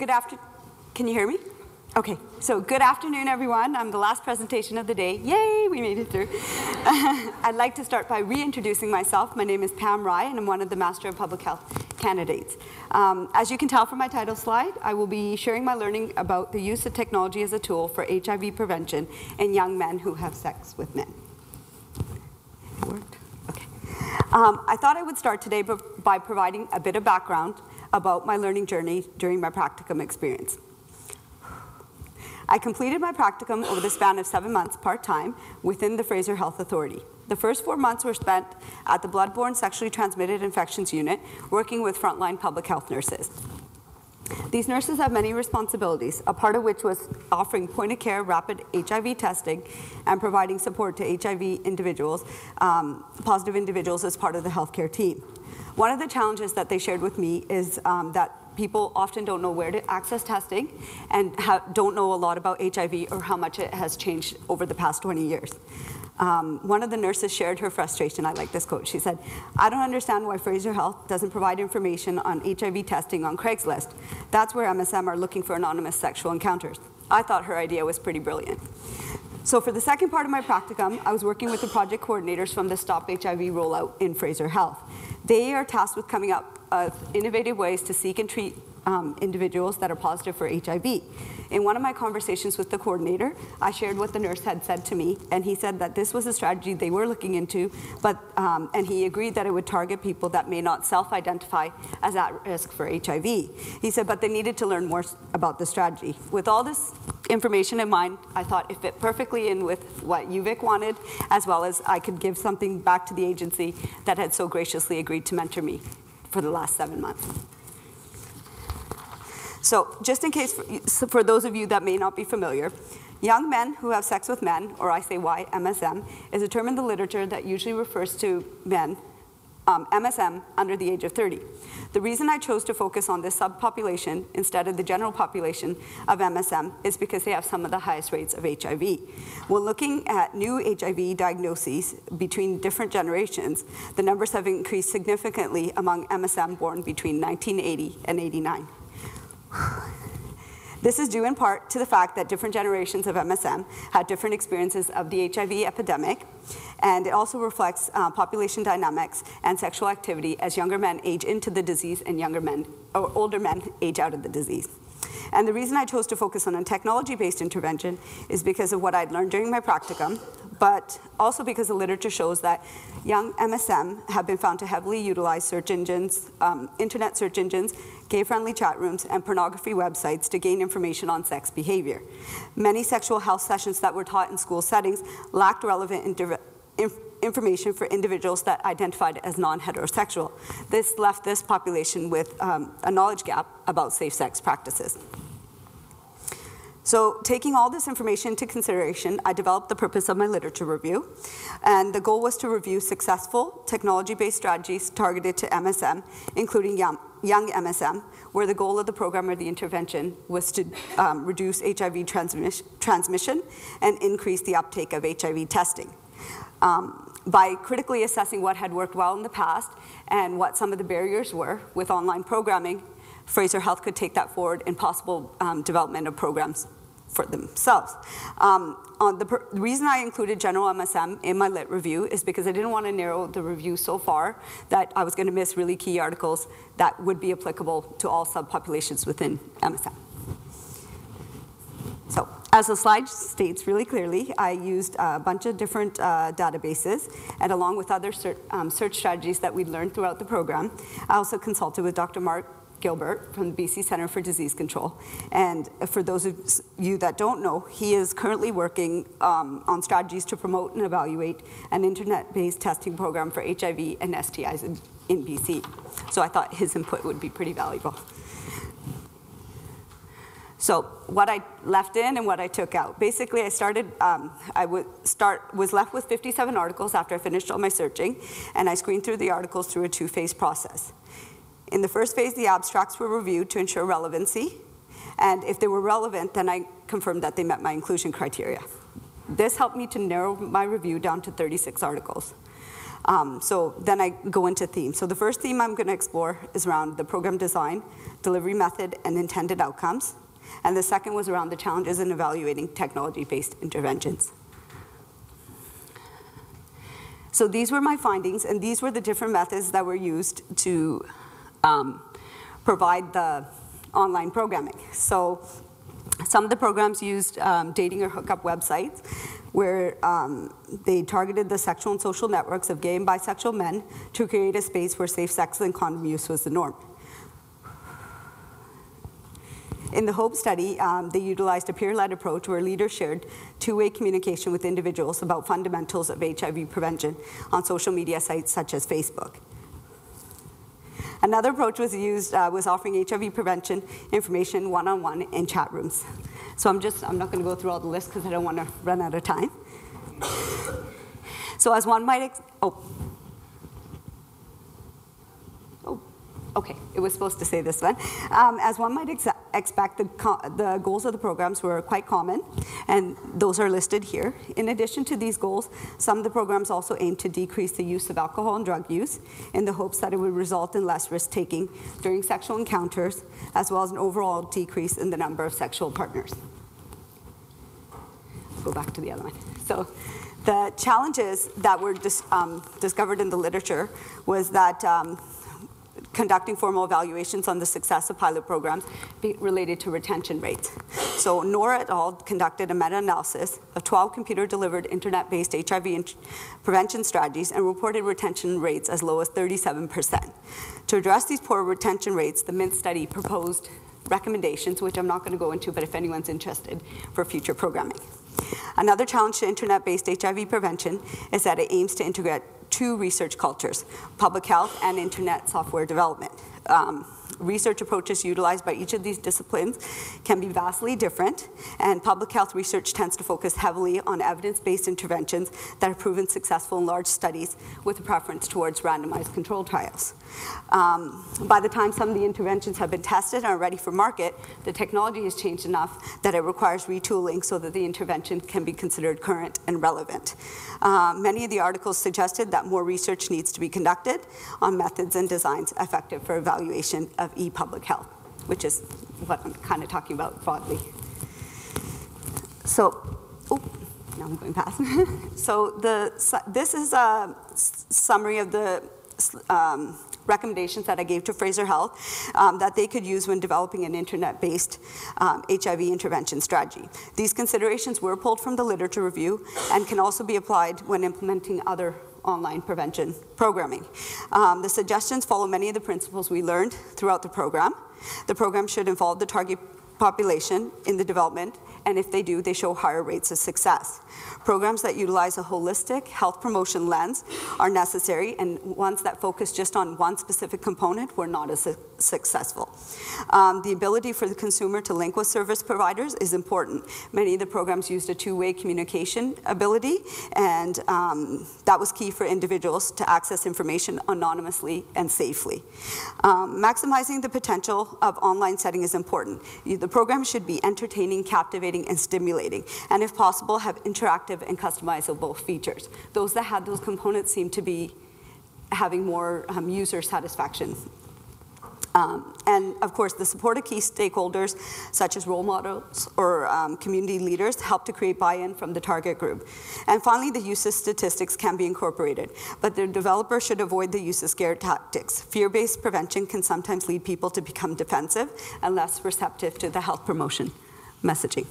Good after, can you hear me? Okay, so good afternoon, everyone. I'm the last presentation of the day. Yay, we made it through. I'd like to start by reintroducing myself. My name is Pam Rai, and I'm one of the Master of Public Health candidates. Um, as you can tell from my title slide, I will be sharing my learning about the use of technology as a tool for HIV prevention in young men who have sex with men. It worked? Okay. Um, I thought I would start today by providing a bit of background about my learning journey during my practicum experience. I completed my practicum over the span of seven months part-time within the Fraser Health Authority. The first four months were spent at the Bloodborne Sexually Transmitted Infections Unit, working with frontline public health nurses. These nurses have many responsibilities, a part of which was offering point-of-care rapid HIV testing and providing support to HIV individuals, um, positive individuals as part of the healthcare team. One of the challenges that they shared with me is um, that people often don't know where to access testing and don't know a lot about HIV or how much it has changed over the past 20 years. Um, one of the nurses shared her frustration. I like this quote. She said, I don't understand why Fraser Health doesn't provide information on HIV testing on Craigslist. That's where MSM are looking for anonymous sexual encounters. I thought her idea was pretty brilliant. So for the second part of my practicum, I was working with the project coordinators from the Stop HIV rollout in Fraser Health. They are tasked with coming up with innovative ways to seek and treat um, individuals that are positive for HIV. In one of my conversations with the coordinator, I shared what the nurse had said to me, and he said that this was a strategy they were looking into, but, um, and he agreed that it would target people that may not self-identify as at risk for HIV. He said, but they needed to learn more about the strategy. With all this information in mind, I thought it fit perfectly in with what UVic wanted, as well as I could give something back to the agency that had so graciously agreed to mentor me for the last seven months. So just in case, for, for those of you that may not be familiar, young men who have sex with men, or I say Y, MSM, is a term in the literature that usually refers to men um, MSM under the age of 30. The reason I chose to focus on this subpopulation instead of the general population of MSM is because they have some of the highest rates of HIV. When looking at new HIV diagnoses between different generations, the numbers have increased significantly among MSM born between 1980 and 89. This is due in part to the fact that different generations of MSM had different experiences of the HIV epidemic, and it also reflects uh, population dynamics and sexual activity as younger men age into the disease and younger men, or older men age out of the disease. And the reason I chose to focus on a technology-based intervention is because of what I'd learned during my practicum, but also because the literature shows that young MSM have been found to heavily utilize search engines, um, internet search engines, gay-friendly chat rooms, and pornography websites to gain information on sex behavior. Many sexual health sessions that were taught in school settings lacked relevant information for individuals that identified as non-heterosexual. This left this population with um, a knowledge gap about safe sex practices. So taking all this information into consideration, I developed the purpose of my literature review. And the goal was to review successful technology-based strategies targeted to MSM, including young, MSM, where the goal of the program or the intervention was to um, reduce HIV transmission, transmission and increase the uptake of HIV testing. Um, by critically assessing what had worked well in the past and what some of the barriers were with online programming, Fraser Health could take that forward in possible um, development of programs for themselves. Um, the, the, reason I included general MSM in my lit review is because I didn't want to narrow the review so far that I was going to miss really key articles that would be applicable to all subpopulations within MSM. So as the slide states really clearly, I used a bunch of different uh, databases, and along with other search, um, search strategies that we learned throughout the program, I also consulted with Dr. Mark Gilbert from the BC Centre for Disease Control. And for those of you that don't know, he is currently working um, on strategies to promote and evaluate an internet-based testing program for HIV and STIs in, in BC. So I thought his input would be pretty valuable. So what I left in and what I took out. Basically, I started, um, I would start, was left with 57 articles after I finished all my searching, and I screened through the articles through a two-phase process. In the first phase, the abstracts were reviewed to ensure relevancy, and if they were relevant, then I confirmed that they met my inclusion criteria. This helped me to narrow my review down to 36 articles. Um, so then I go into themes. So the first theme I'm going to explore is around the program design, delivery method, and intended outcomes. And the second was around the challenges in evaluating technology-based interventions. So these were my findings, and these were the different methods that were used to um, provide the online programming. So some of the programs used um, dating or hookup websites where um, they targeted the sexual and social networks of gay and bisexual men to create a space where safe sex and condom use was the norm. In the HOPE study, um, they utilized a peer-led approach where leaders shared two-way communication with individuals about fundamentals of HIV prevention on social media sites such as Facebook. Another approach was used uh, was offering HIV prevention information one-on-one -on -one in chat rooms. So I'm just, I'm not gonna go through all the lists because I don't wanna run out of time. So as one might, oh, Oh, Okay, it was supposed to say this one. Um, as one might ex expect, the, the goals of the programs were quite common, and those are listed here. In addition to these goals, some of the programs also aim to decrease the use of alcohol and drug use in the hopes that it would result in less risk-taking during sexual encounters, as well as an overall decrease in the number of sexual partners. Go back to the other one. So the challenges that were dis um, discovered in the literature was that um, conducting formal evaluations on the success of pilot programs related to retention rates. So Noar et al. conducted a meta-analysis of 12 computer-delivered internet-based HIV prevention strategies and reported retention rates as low as 37%. To address these poor retention rates, the MINT study proposed recommendations, which I'm not going to go into, but if anyone's interested, for future programming. Another challenge to internet-based HIV prevention is that it aims to integrate two research cultures, public health and internet software development. Um, research approaches utilized by each of these disciplines can be vastly different, and public health research tends to focus heavily on evidence-based interventions that have proven successful in large studies with a preference towards randomized control trials. Um, by the time some of the interventions have been tested and are ready for market, the technology has changed enough that it requires retooling so that the intervention can be considered current and relevant. Uh, many of the articles suggested that more research needs to be conducted on methods and designs effective for evaluation of e-public health, which is what I'm kind of talking about broadly. So, oh, now I'm going past. so the, this is a summary of the um, recommendations that I gave to Fraser Health um, that they could use when developing an internet-based um, HIV intervention strategy. These considerations were pulled from the literature review and can also be applied when implementing other online prevention programming. Um, the suggestions follow many of the principles we learned throughout the program. The program should involve the target population in the development, and if they do, they show higher rates of success. Programs that utilize a holistic health promotion lens are necessary, and ones that focus just on one specific component were not as su successful. Um, the ability for the consumer to link with service providers is important. Many of the programs used a two-way communication ability, and um, that was key for individuals to access information anonymously and safely. Um, maximizing the potential of online setting is important. The program should be entertaining, captivating, and stimulating, and if possible, have interactive and customizable features. Those that had those components seem to be having more um, user satisfaction um, and of course, the support of key stakeholders, such as role models or um, community leaders, help to create buy-in from the target group. And finally, the use of statistics can be incorporated, but the developer should avoid the use of scare tactics. Fear-based prevention can sometimes lead people to become defensive and less receptive to the health promotion messaging.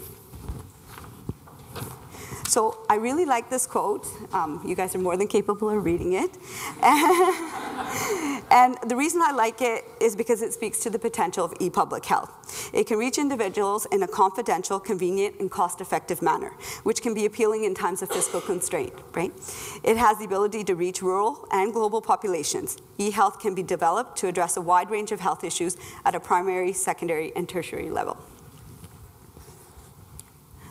So I really like this quote. Um, you guys are more than capable of reading it. and the reason I like it is because it speaks to the potential of e-public health. It can reach individuals in a confidential, convenient, and cost-effective manner, which can be appealing in times of fiscal constraint, right? It has the ability to reach rural and global populations. E-health can be developed to address a wide range of health issues at a primary, secondary, and tertiary level.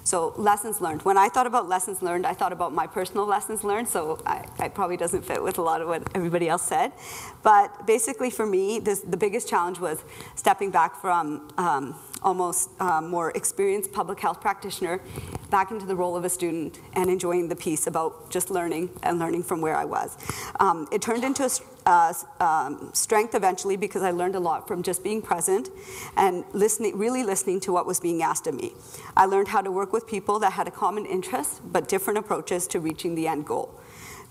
So lessons learned. When I thought about lessons learned, I thought about my personal lessons learned, so I, I probably doesn't fit with a lot of what everybody else said. But basically for me, this, the biggest challenge was stepping back from um, almost um, more experienced public health practitioner back into the role of a student and enjoying the piece about just learning and learning from where I was. Um, it turned into a uh, um, strength eventually because I learned a lot from just being present and listening, really listening to what was being asked of me. I learned how to work with people that had a common interest but different approaches to reaching the end goal.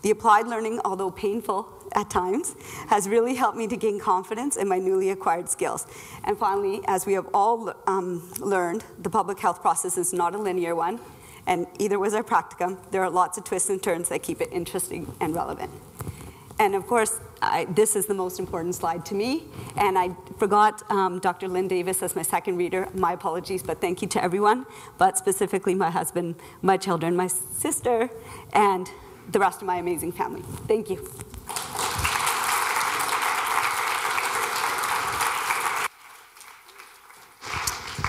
The applied learning, although painful at times, has really helped me to gain confidence in my newly acquired skills. And finally, as we have all um, learned, the public health process is not a linear one, and either was our practicum. There are lots of twists and turns that keep it interesting and relevant. And of course, I, this is the most important slide to me. And I forgot um, Dr. Lynn Davis as my second reader. My apologies, but thank you to everyone, but specifically my husband, my children, my sister, and the rest of my amazing family. Thank you.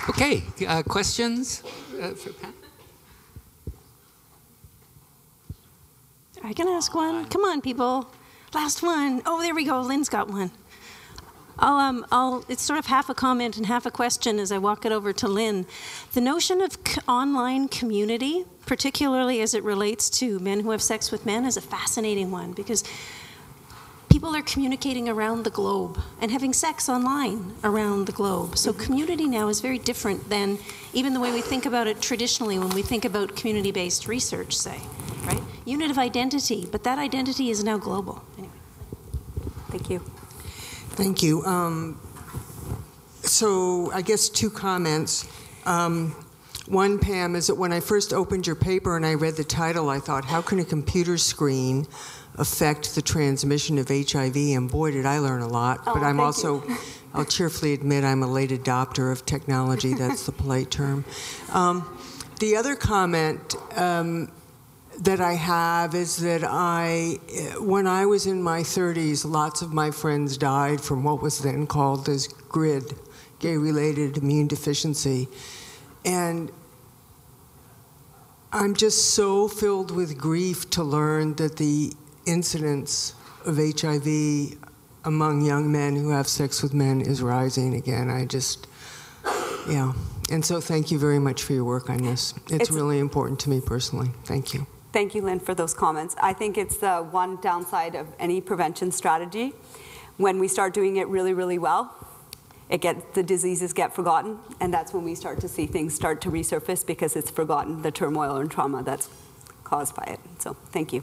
Okay, uh, questions uh, for Pat? I can ask one. Come on, people. Last one. Oh, there we go. Lynn's got one. I'll, um, I'll, it's sort of half a comment and half a question as I walk it over to Lynn. The notion of online community, particularly as it relates to men who have sex with men, is a fascinating one because people are communicating around the globe and having sex online around the globe. So community now is very different than even the way we think about it traditionally when we think about community-based research, say, right? Unit of identity, but that identity is now global. Anyway. Thank you. Thank you. Um, so I guess two comments. Um, one, Pam, is that when I first opened your paper and I read the title, I thought, how can a computer screen affect the transmission of HIV? And boy, did I learn a lot. Oh, but I'm also. I'll cheerfully admit, I'm a late adopter of technology. That's the polite term. Um, the other comment um, that I have is that I, when I was in my 30s, lots of my friends died from what was then called as GRID, gay-related immune deficiency. And I'm just so filled with grief to learn that the incidence of HIV among young men who have sex with men is rising again. I just, yeah. And so thank you very much for your work on this. It's, It's- really important to me personally. Thank you. Thank you, Lynn, for those comments. I think it's the one downside of any prevention strategy. When we start doing it really, really well, it get, the diseases get forgotten, and that's when we start to see things start to resurface because it's forgotten the turmoil and trauma that's caused by it. So, thank you.